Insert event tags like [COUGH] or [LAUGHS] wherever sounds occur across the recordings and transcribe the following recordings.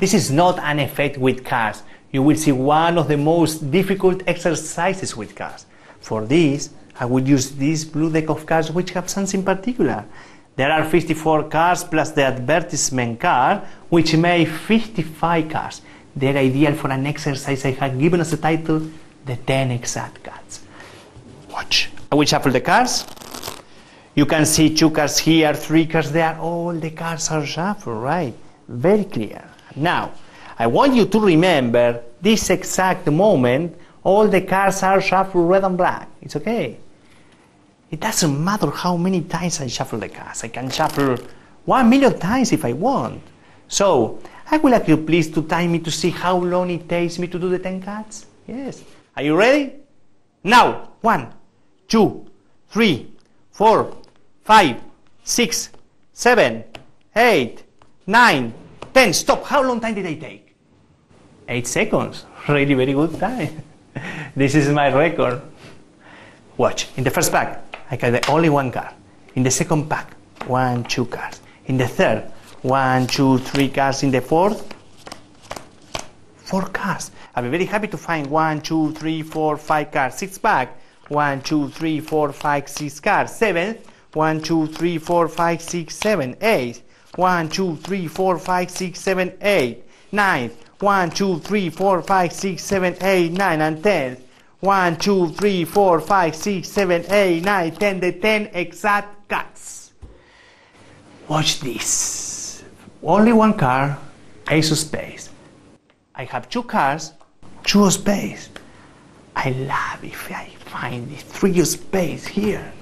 this is not an effect with cards. You will see one of the most difficult exercises with cards. For this, I will use this blue deck of cards which have something particular. There are 54 cards plus the advertisement card, which make 55 cards. They're ideal for an exercise I have given as a title, the 10 exact cards. Watch. I will shuffle the cards. You can see two cards here, three cards there. All the cards are shuffled, right? Very clear. Now, I want you to remember this exact moment, all the cards are shuffled red and black. It's okay. It doesn't matter how many times I shuffle the cards. I can shuffle one million times if I want. So, I would like you please to time me to see how long it takes me to do the 10 cards. Yes. Are you ready? Now, one, two, three, four, five, six, seven, eight, nine, ten. Stop. How long time did I take? Eight seconds. [LAUGHS] Really very good time. [LAUGHS] this is my record. Watch. In the first pack, I got only one card. In the second pack, one, two cards. In the third, one, two, three cards. In the fourth, four cards. I'll be very happy to find one, two, three, four, five cards. Six pack, one, two, three, four, five, six cards. Seventh, one, two, three, four, five, six, seven, eight. One, two, three, four, five, six, seven, eight. Ninth, one, two, three, four, five, six, seven, eight, nine, and tenth. One, two, three, four, five, six, seven, eight, nine, ten. The ten exact cuts. Watch this. Only one card, ace of spades. I have two cards, two of. I love if I find the three of spades here.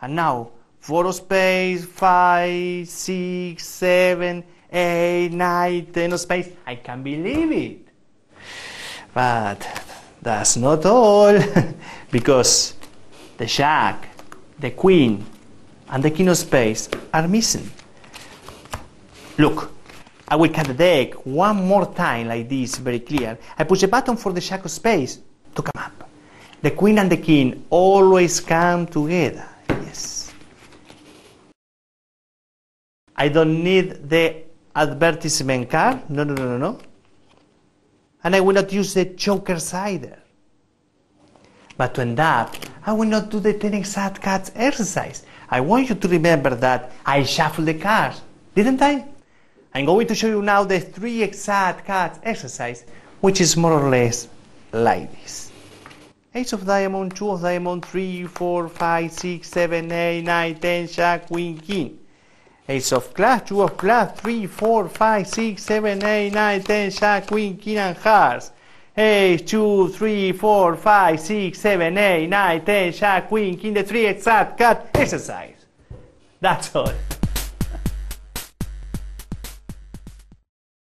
And now, four of spades, five, six, seven, eight, nine, ten of spades. I can't believe it. But that's not all, [LAUGHS] because the jack, the queen, and the king of spades are missing. Look, I will cut the deck one more time like this, very clear. I push a button for the jack of spades to come up. The queen and the king always come together, yes. I don't need the advertisement card, no, no, no, no, no. And I will not use the jokers either. But to end up, I will not do the 10 exact cards exercise. I want you to remember that I shuffled the cards, didn't I? I'm going to show you now the three exact cards exercise, which is more or less like this. Ace of diamond, two of diamond, three, four, five, six, seven, eight, nine, ten, jack, queen, king. Ace of clubs, two of clubs, three, four, five, six, seven, eight, nine, ten, jack, queen, king, and hearts. Ace, two, three, four, five, six, seven, eight, nine, ten, jack, queen, king, the three exact cut, exercise. That's all.